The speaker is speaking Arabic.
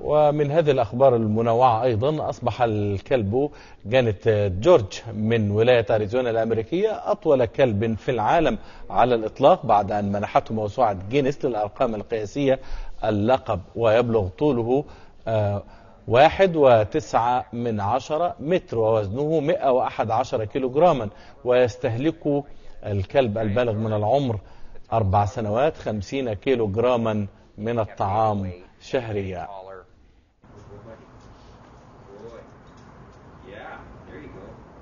ومن هذه الأخبار المنوعة أيضا أصبح الكلب جانت جورج من ولاية أريزونا الأمريكية أطول كلب في العالم على الإطلاق بعد أن منحته موسوعة جينيس للأرقام القياسية اللقب ويبلغ طوله آه، واحد وتسعة من عشرة متر ووزنه 111 كيلو جراما ويستهلك الكلب البالغ من العمر أربع سنوات خمسين كيلو جراما من الطعام شهريا. There you go.